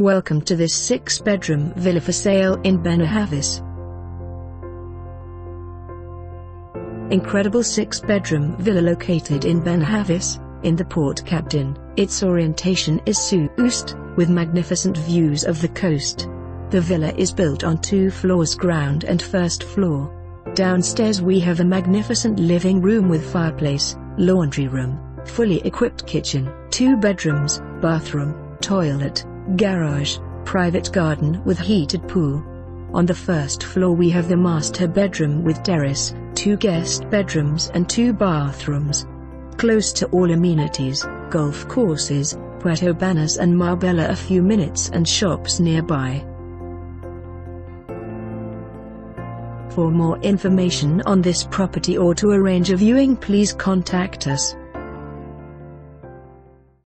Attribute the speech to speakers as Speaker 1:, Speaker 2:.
Speaker 1: Welcome to this six-bedroom villa for sale in Benahavis. Incredible six-bedroom villa located in Benahavis, in the Port Captain. Its orientation is southeast, with magnificent views of the coast. The villa is built on two floors ground and first floor. Downstairs we have a magnificent living room with fireplace, laundry room, fully equipped kitchen, two bedrooms, bathroom, toilet, garage, private garden with heated pool. On the first floor we have the master bedroom with terrace, two guest bedrooms and two bathrooms. Close to all amenities, golf courses, Puerto Banus and Marbella a few minutes and shops nearby. For more information on this property or to arrange a viewing please contact us.